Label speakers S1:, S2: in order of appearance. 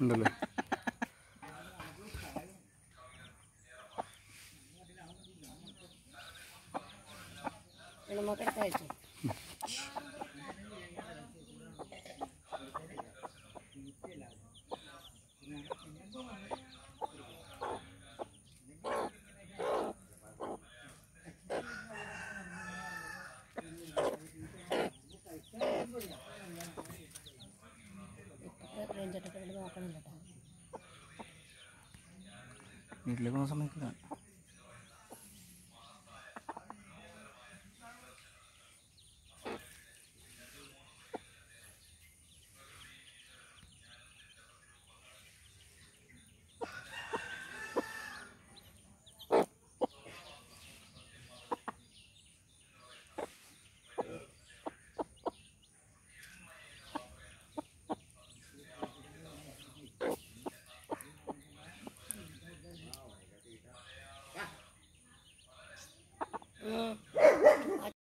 S1: ഉണ്ടല്ലേ?
S2: Thank കഴിച്ചു
S1: വീട്ടിലേക്ക് പോകുന്ന സമയത്ത്
S2: 嗯。